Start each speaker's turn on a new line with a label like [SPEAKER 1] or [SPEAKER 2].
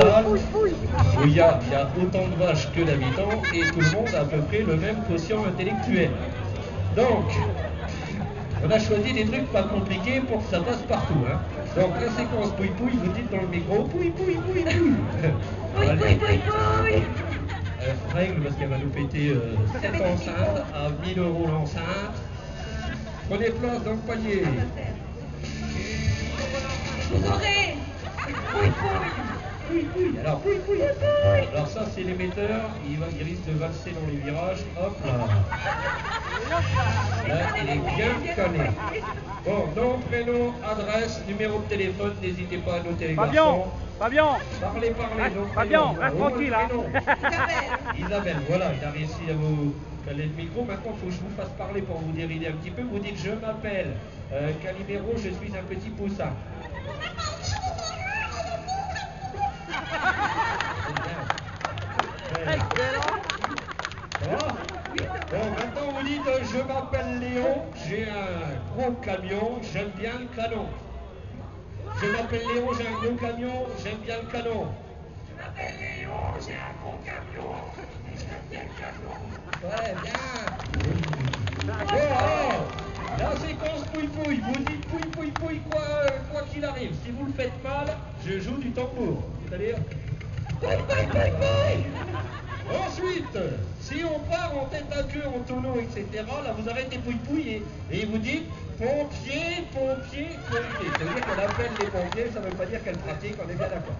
[SPEAKER 1] où il y, a, il y a autant de vaches que d'habitants et tout le monde a à peu près le même quotient intellectuel. Donc, on a choisi des trucs pas compliqués pour que ça passe partout. Hein. Donc la séquence pouille pouille, vous dites dans le micro pouille pouille pouille pouille.
[SPEAKER 2] Pouille pouille pouille pouille.
[SPEAKER 1] Euh, règle parce qu'elle va nous péter euh, 7 enceintes à 1000 euros l'enceinte. Prenez place dans le panier. Alors. Alors ça c'est l'émetteur, il, va, il risque de valser dans les virages. Hop là. Là il est bien calé. Bon, nom, prénom, adresse, numéro de téléphone, n'hésitez pas à noter les
[SPEAKER 3] Fabien. Fabien
[SPEAKER 1] Parlez, parlez, nom,
[SPEAKER 3] Fabien, reste
[SPEAKER 1] le
[SPEAKER 3] tranquille, hein.
[SPEAKER 2] Isabelle.
[SPEAKER 1] Isabelle, voilà, il a réussi à vous caler le micro. Maintenant, il faut que je vous fasse parler pour vous dérider un petit peu. Vous dites Je m'appelle euh, Calimero, je suis un petit poussin. Bon, maintenant vous dites euh, Je m'appelle Léon, j'ai un gros camion, j'aime bien le canon. Je m'appelle Léon, j'ai un gros camion, j'aime bien le canon. Ouais, bien. Bon, alors, la séquence pouille pouille, vous dites pouille pouille pouille quoi euh, quoi qu'il arrive. Si vous le faites mal, je joue du tambour. C'est-à-dire pouille pouille pouille pouille. Si on part en tête à queue, en tonneau, etc., là vous arrêtez pouille pouille et, et vous dites pompier, pompier, pompier. Ça veut dire qu'elle appelle les pompiers, ça veut pas dire qu'elle pratique, on est bien d'accord.